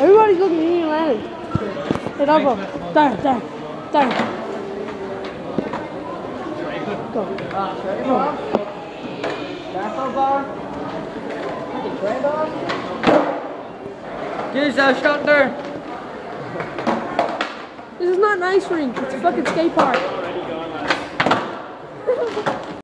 Everybody's looking at you, Lennon. Hit up him. There, there, there. Go. Get yourself shot there. This is not an ice rink. It's a fucking skate park.